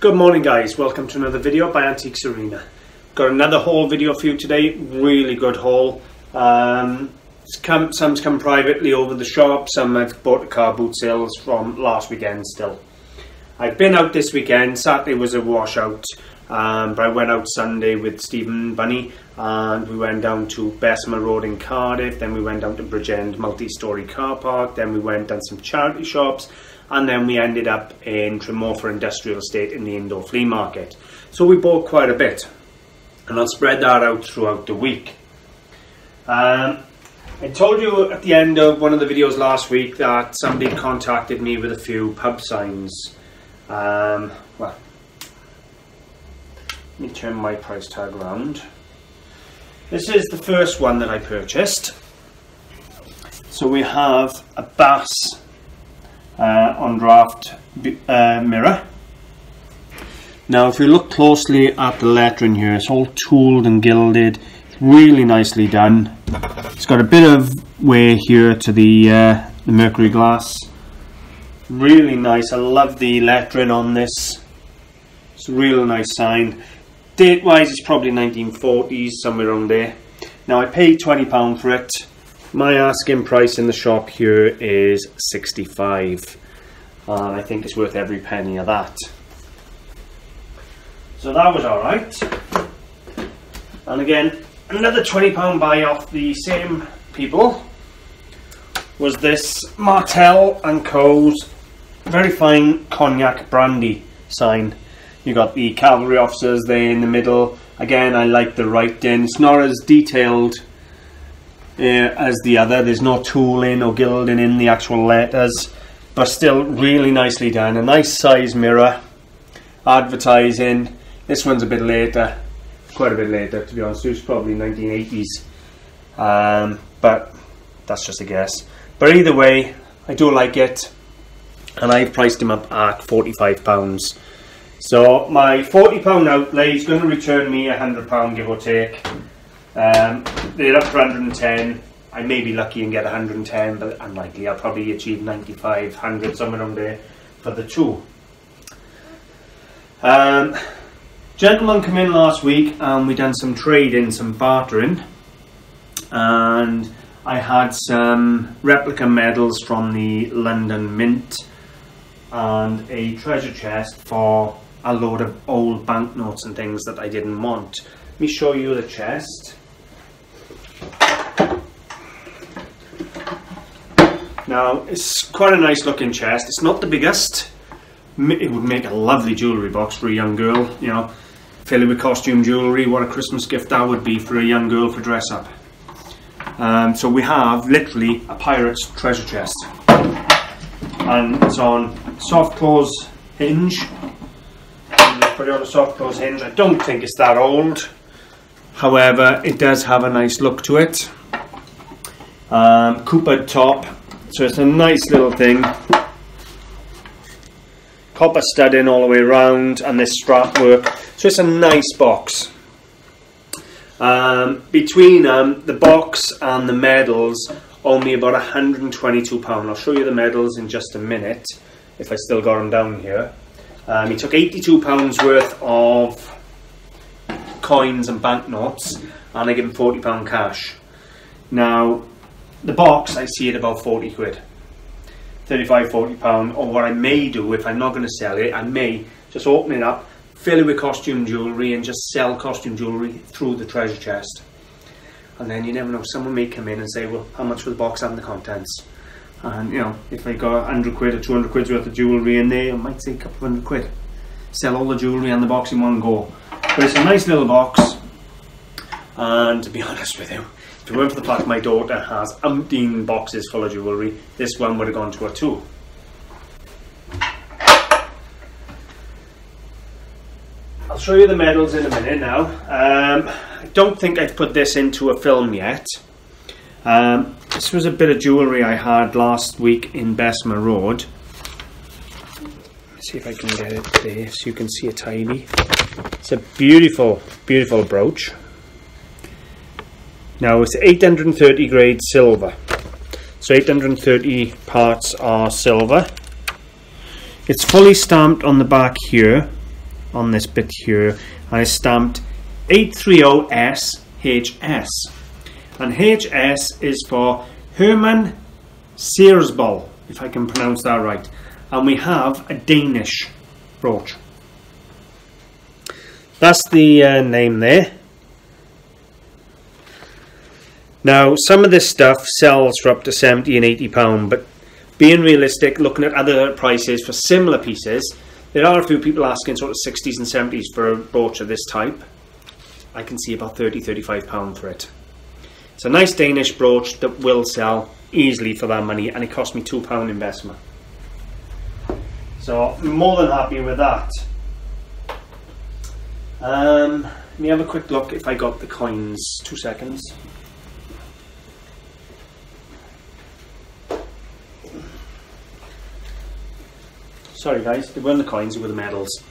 Good morning guys, welcome to another video by Antiques Arena. Got another haul video for you today, really good haul. Um, come, some's come privately over the shop, some I've bought car boot sales from last weekend still. I've been out this weekend, Saturday was a washout, um, but I went out Sunday with Stephen Bunny and we went down to Bessemer Road in Cardiff, then we went down to Bridgend multi-storey car park, then we went down some charity shops and then we ended up in Tremorfa Industrial Estate in the indoor flea market. So we bought quite a bit and I'll spread that out throughout the week. Um, I told you at the end of one of the videos last week that somebody contacted me with a few pub signs. Um, well, let me turn my price tag around. This is the first one that I purchased. So we have a Bass uh, draft uh, mirror. Now if you look closely at the lettering here, it's all tooled and gilded, really nicely done. It's got a bit of wear here to the, uh, the mercury glass. Really nice, I love the lettering on this. It's a real nice sign. Date wise it's probably 1940s, somewhere around there. Now I paid £20 for it. My asking price in the shop here is 65 and I think it's worth every penny of that. So that was alright. And again, another £20 buy off the same people was this Martell and Co.'s very fine cognac brandy sign. You got the cavalry officers there in the middle. Again, I like the writing. It's not as detailed uh, as the other. There's no tooling or gilding in the actual letters, but still really nicely done. A nice size mirror, advertising. This one's a bit later, quite a bit later to be honest. It was probably 1980s, um, but that's just a guess. But either way, I do like it, and I've priced him up at 45 pounds. So my £40 outlay is going to return me £100 give or take. Um, they're up for 110. I may be lucky and get 110, but unlikely. I'll probably achieve 95, 100, somewhere around there for the two. Um, gentleman come in last week and we done some trading, some bartering. And I had some replica medals from the London Mint and a treasure chest for a load of old banknotes and things that I didn't want. Let me show you the chest. Now, it's quite a nice looking chest. It's not the biggest. It would make a lovely jewellery box for a young girl, you know. Fill it with costume jewellery, what a Christmas gift that would be for a young girl for dress up. Um, so we have literally a pirate's treasure chest. And it's on soft close hinge. Put it on a soft close hinge. I don't think it's that old. However, it does have a nice look to it. Um, coopered top so it's a nice little thing. Copper studding all the way around and this strap work. So it's a nice box. Um, between um, the box and the medals, only about £122. I'll show you the medals in just a minute, if I still got them down here. Um, he took £82 worth of coins and banknotes, and I give him £40 cash. Now, the box I see at about 40 quid. 35 40 pound or what I may do if I'm not going to sell it I may just open it up fill it with costume jewellery and just sell costume jewellery through the treasure chest. And then you never know someone may come in and say well how much for the box and the contents? And you know if I got 100 quid or 200 quid worth of jewellery in there I might say a couple of hundred quid. Sell all the jewellery and the box in one go. But it's a nice little box and to be honest with you if it weren't for the fact my daughter has umpteen boxes full of jewellery, this one would have gone to her too. I'll show you the medals in a minute now. Um, I don't think I've put this into a film yet. Um, this was a bit of jewellery I had last week in Bessemer Road. Let's see if I can get it there so you can see it tiny. It's a beautiful, beautiful brooch. Now it's 830 grade silver. So 830 parts are silver. It's fully stamped on the back here. on this bit here I stamped 830SHS and HS is for Hermann Siersbøl if I can pronounce that right and we have a Danish brooch that's the uh, name there now some of this stuff sells for up to 70 and 80 pound but being realistic looking at other prices for similar pieces there are a few people asking sort of 60s and 70s for a brooch of this type. I can see about 30 35 pound for it. It's a nice Danish brooch that will sell easily for that money and it cost me two pound investment. So I'm more than happy with that. Um, let me have a quick look if I got the coins. Two seconds. Sorry guys, they weren't the coins, they were the medals.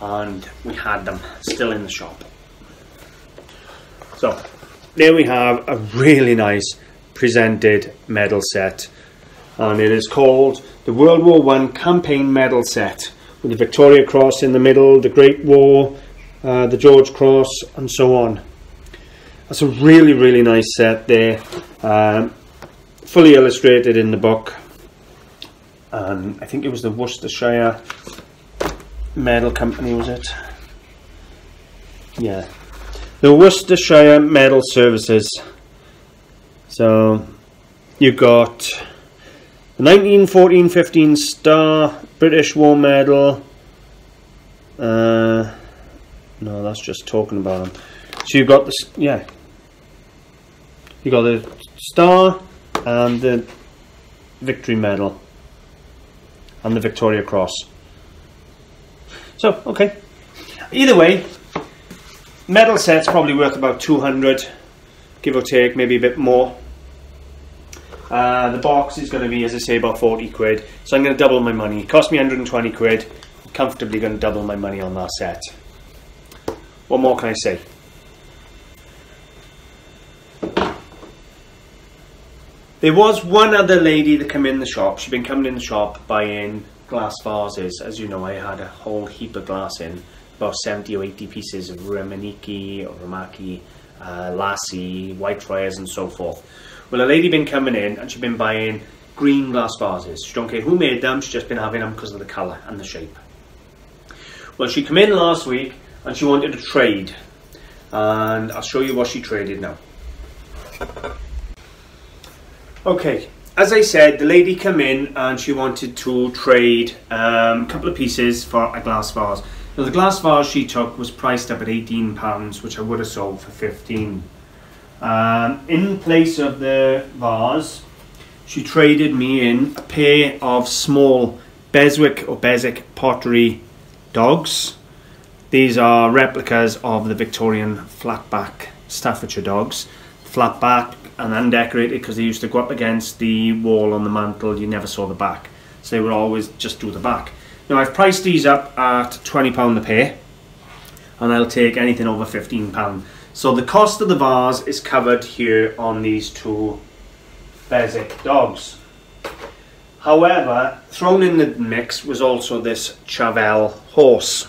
And we had them still in the shop. So, there we have a really nice presented medal set. And it is called the World War One Campaign Medal Set. With the Victoria Cross in the middle, the Great War, uh, the George Cross, and so on. That's a really, really nice set there. Um, fully illustrated in the book and I think it was the Worcestershire Medal Company, was it? Yeah, the Worcestershire Medal Services. So you got the 1914-15 Star British War Medal. Uh, no, that's just talking about them. So you've got the yeah, you got the Star and the Victory Medal and the Victoria Cross. So, okay. Either way, medal set's probably worth about 200, give or take, maybe a bit more. Uh, the box is going to be, as I say, about 40 quid. So I'm going to double my money. It cost me 120 quid. I'm comfortably going to double my money on that set. What more can I say? There was one other lady that came in the shop. She'd been coming in the shop buying glass vases. As you know, I had a whole heap of glass in, about 70 or 80 pieces of Remaniki or Ramaki, uh, Lassie, Whitefriars and so forth. Well, a lady been coming in and she'd been buying green glass vases. She don't care who made them, she's just been having them because of the colour and the shape. Well, she came in last week and she wanted to trade. And I'll show you what she traded now. Okay, as I said, the lady came in and she wanted to trade um, a couple of pieces for a glass vase. Now the glass vase she took was priced up at £18, which I would have sold for 15 um, In place of the vase, she traded me in a pair of small Beswick or Beswick pottery dogs. These are replicas of the Victorian flatback Staffordshire dogs. Flat back, and undecorated because they used to go up against the wall on the mantle. You never saw the back, so they would always just do the back. Now I've priced these up at £20 a pair, and I'll take anything over £15. So the cost of the vase is covered here on these two Beswick dogs. However, thrown in the mix was also this Chavel horse.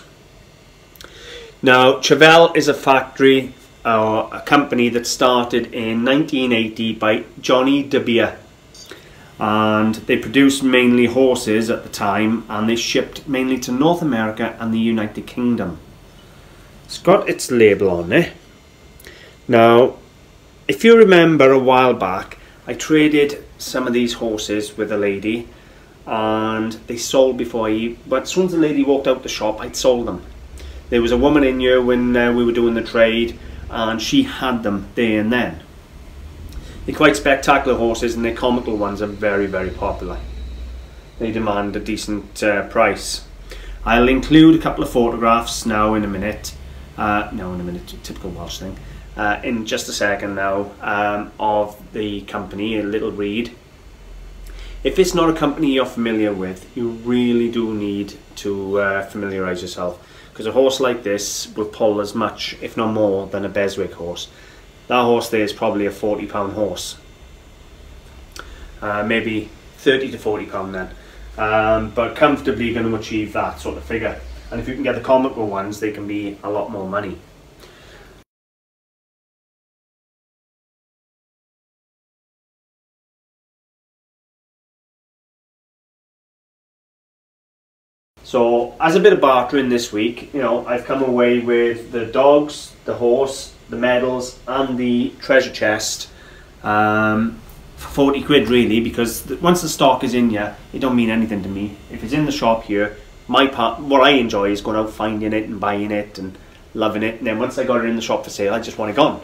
Now, Chavel is a factory uh, a company that started in 1980 by Johnny De Beer and they produced mainly horses at the time and they shipped mainly to North America and the United Kingdom. It's got its label on it. Now, if you remember a while back, I traded some of these horses with a lady and they sold before I, but as soon as the lady walked out the shop, I'd sold them. There was a woman in here when uh, we were doing the trade and she had them there and then. They're quite spectacular horses and the comical ones are very very popular. They demand a decent uh, price. I'll include a couple of photographs now in a minute. Uh, no, in a minute, typical Welsh thing. Uh, in just a second now um, of the company, a little read. If it's not a company you're familiar with, you really do need to uh, familiarise yourself because a horse like this will pull as much, if not more, than a Beswick horse. That horse there is probably a 40 pound horse. Uh, maybe 30 to 40 pound then. Um, but comfortably going to achieve that sort of figure. And if you can get the comical ones, they can be a lot more money. So, as a bit of bartering this week, you know, I've come away with the dogs, the horse, the medals, and the treasure chest um, for 40 quid really, because once the stock is in here, it don't mean anything to me. If it's in the shop here, my part, what I enjoy is going out finding it and buying it and loving it. And then once I got it in the shop for sale, I just want it gone.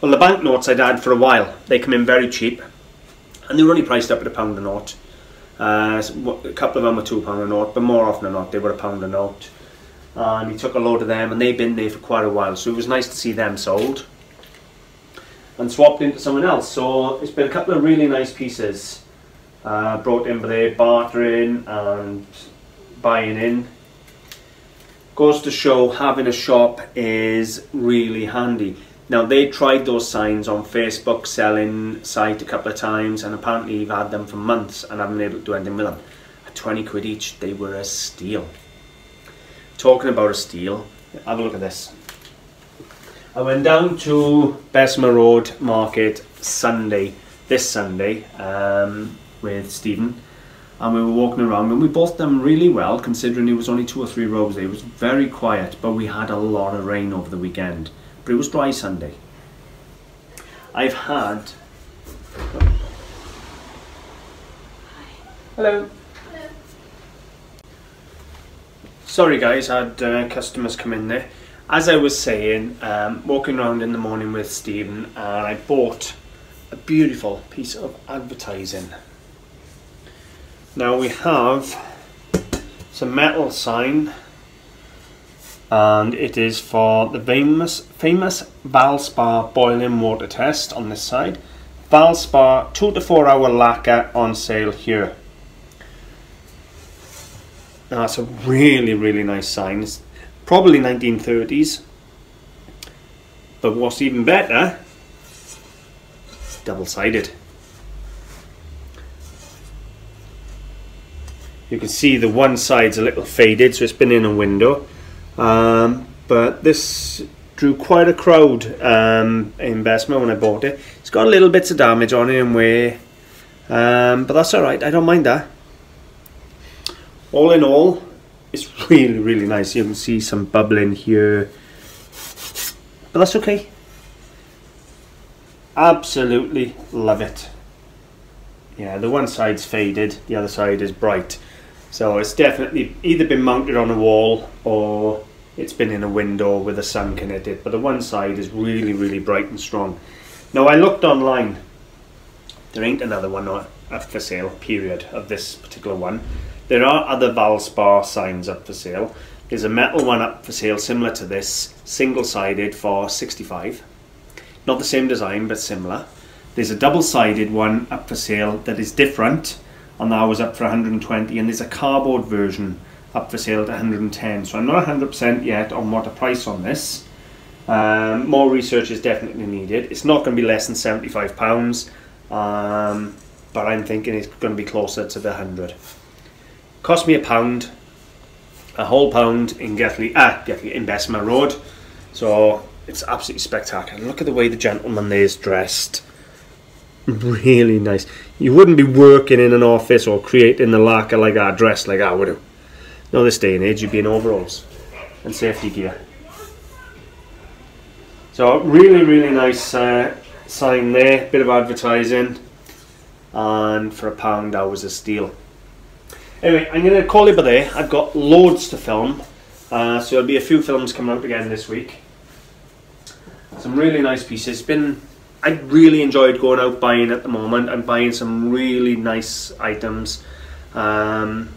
Well, the banknotes I'd had for a while, they come in very cheap, and they were only priced up at a pound a note. Uh, a couple of them were two pound a note, but more often than not, they were a pound a note. And he took a load of them, and they've been there for quite a while, so it was nice to see them sold and swapped into someone else. So it's been a couple of really nice pieces uh, brought in by the bartering and buying in. Goes to show having a shop is really handy. Now they tried those signs on Facebook selling site a couple of times and apparently you've had them for months and haven't been able to do anything with them. At 20 quid each, they were a steal. Talking about a steal, have a look at this. I went down to Bessemer Road Market Sunday, this Sunday, um, with Stephen and we were walking around and we bought them really well considering it was only two or three rows. It was very quiet but we had a lot of rain over the weekend but it was dry Sunday. I've had... Hello. Hello. Sorry guys, I had uh, customers come in there. As I was saying, um, walking around in the morning with Stephen and I bought a beautiful piece of advertising. Now we have some metal sign and it is for the famous famous Valspar boiling water test on this side. Valspar 2 to 4 hour lacquer on sale here. Now that's a really really nice sign. It's probably 1930s. But what's even better, double sided. You can see the one side's a little faded so it's been in a window um, but this drew quite a crowd um, in Bessemer when I bought it. It's got a little bits of damage on it and wear, um, but that's alright, I don't mind that. All in all, it's really, really nice. You can see some bubbling here, but that's okay. Absolutely love it. Yeah, the one side's faded, the other side is bright. So it's definitely either been mounted on a wall or it's been in a window with a sun connected. But the one side is really, really bright and strong. Now I looked online. There ain't another one up for sale, period, of this particular one. There are other Valspar signs up for sale. There's a metal one up for sale similar to this, single-sided for 65. Not the same design, but similar. There's a double-sided one up for sale that is different and that was up for 120 and there's a cardboard version up for sale at 110 so I'm not 100% yet on what the price on this. Um, more research is definitely needed. It's not going to be less than 75 pounds um, but I'm thinking it's going to be closer to the 100 cost me a pound a whole pound in Gethley, ah, Gethley in Bessemer Road. So it's absolutely spectacular. Look at the way the gentleman there is dressed really nice. You wouldn't be working in an office or creating a lacquer like that, dressed like that, would you? No, this day and age, you'd be in overalls and safety gear. So really, really nice uh, sign there, bit of advertising, and for a pound that was a steal. Anyway, I'm going to call it by there. I've got loads to film, uh, so there'll be a few films coming out again this week. Some really nice pieces. It's been I really enjoyed going out buying at the moment. I'm buying some really nice items. Um,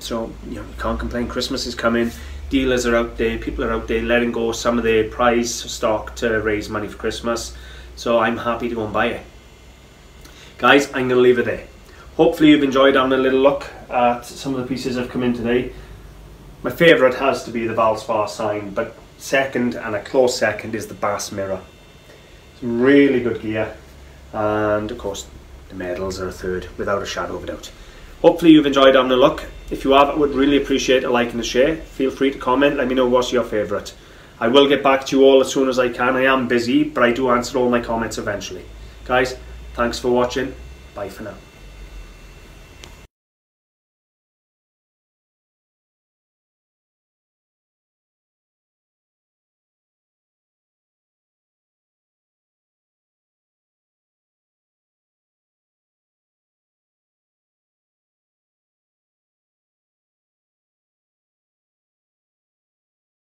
so, you know, you can't complain. Christmas is coming. Dealers are out there. People are out there letting go some of their prize stock to raise money for Christmas. So I'm happy to go and buy it. Guys, I'm going to leave it there. Hopefully you've enjoyed having a little look at some of the pieces I've come in today. My favourite has to be the Valspar sign, but second and a close second is the Bass mirror really good gear and of course the medals are a third without a shadow of a doubt hopefully you've enjoyed having a look If you have, I would really appreciate a like and a share. Feel free to comment. Let me know what's your favourite. I will get back to you all as soon as I can. I am busy, but I do answer all my comments eventually. Guys, thanks for watching. Bye for now.